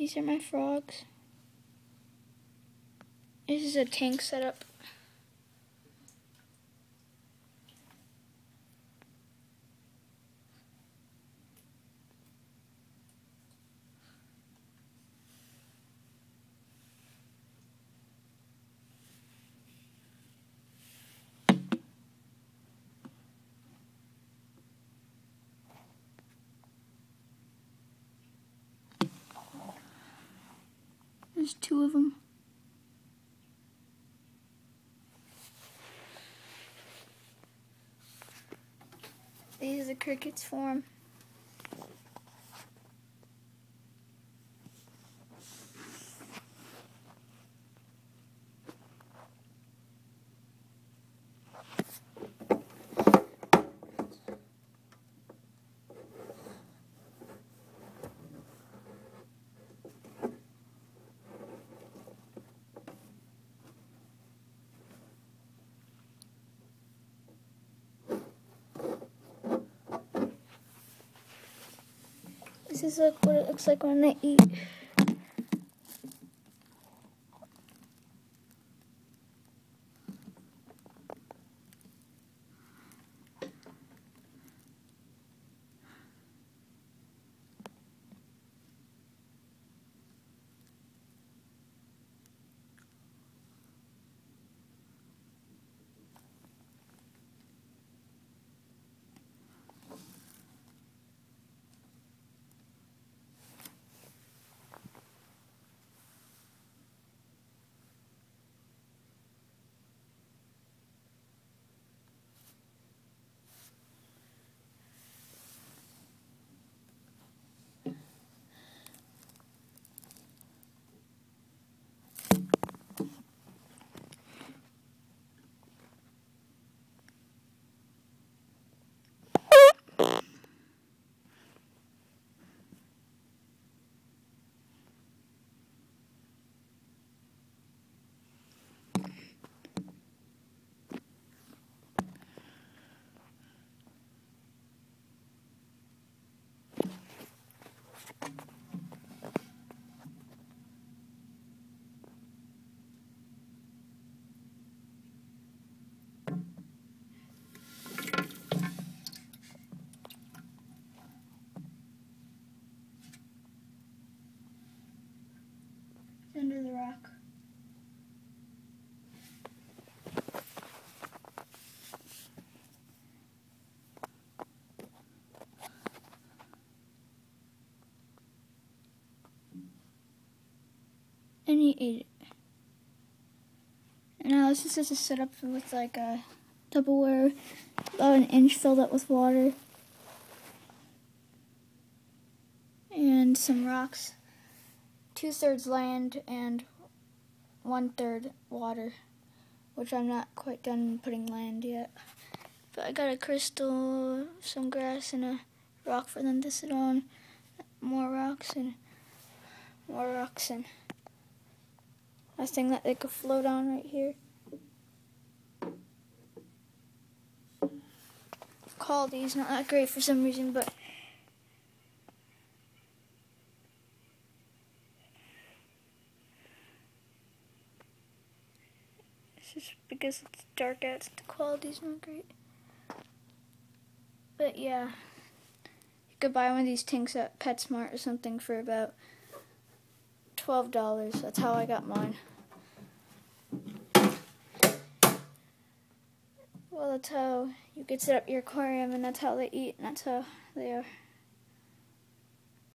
These are my frogs. This is a tank setup. There's two of them. These are the crickets for 'em. This is like what it looks like when they eat. Under the rock. And he ate it. And now this is just a setup with like a Tupperware about an inch filled up with water. And some rocks two thirds land and one third water, which I'm not quite done putting land yet. But I got a crystal, some grass, and a rock for them to sit on. More rocks and more rocks and a thing that they could float on right here. Quality's not that great for some reason, but just because it's dark out, the quality's not great. But yeah, you could buy one of these tanks at PetSmart or something for about $12. That's how I got mine. Well, that's how you could set up your aquarium, and that's how they eat, and that's how they are.